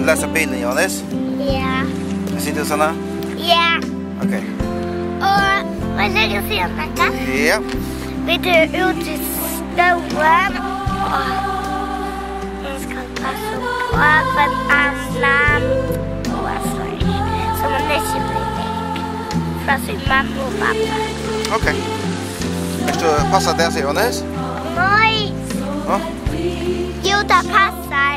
du läsa Bibeln Johannes? Ja. Sitter du Sanna? Ja. Okej. Och vad lägger senare? Ja. Vi drar ut i snön. Och jag ska passa på varannan. Och alltså, som en nästan blir lek. Från sin mamma och pappa. Okej. Vill du passa där sig Johannes? Nej. Ja. Jo, det passar.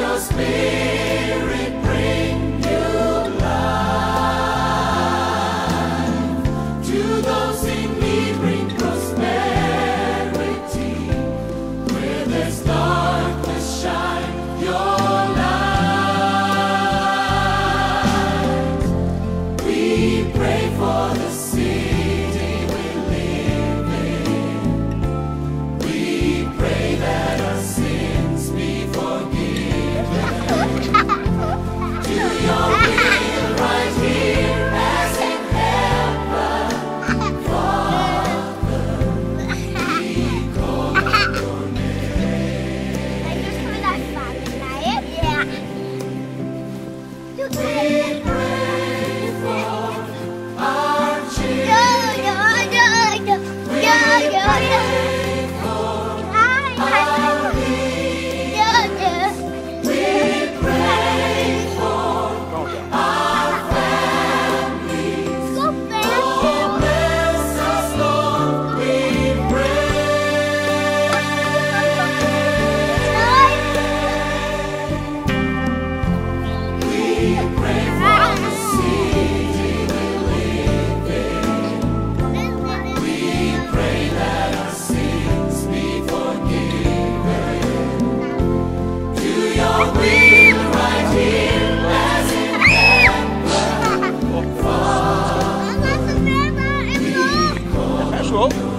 your spirit bring 아! usual.